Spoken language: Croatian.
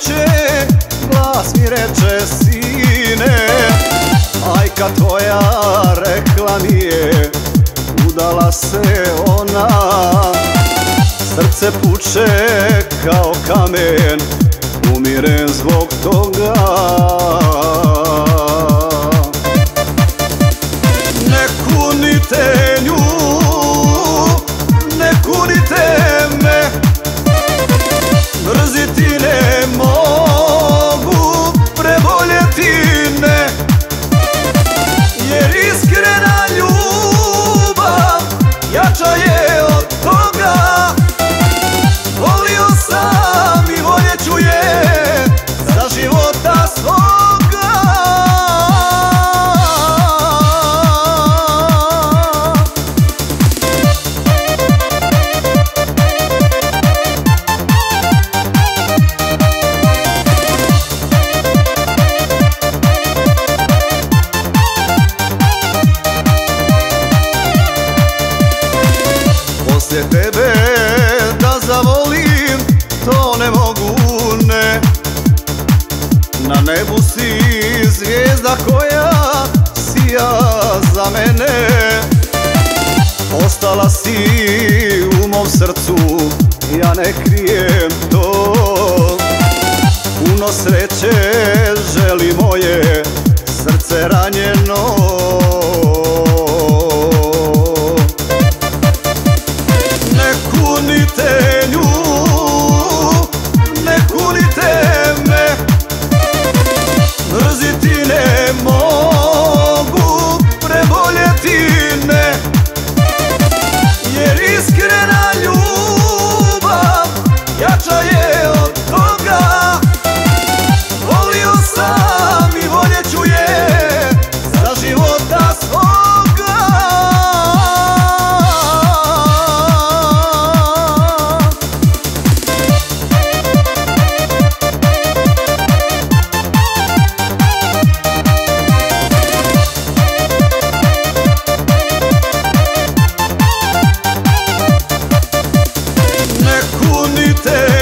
plače Glas mi reče sine. Ajka tvoja rekla mi je Udala se ona. Srce puče kao kamen Umirem zbog toga. Nekunite Poslije tebe da zavolim To ne mogu, ne. Na nebu si zvijezda koja sija za mene. Ostala si u mom srcu, ja ne krijem to. Puno sreće želi moje srce ranjeno triste.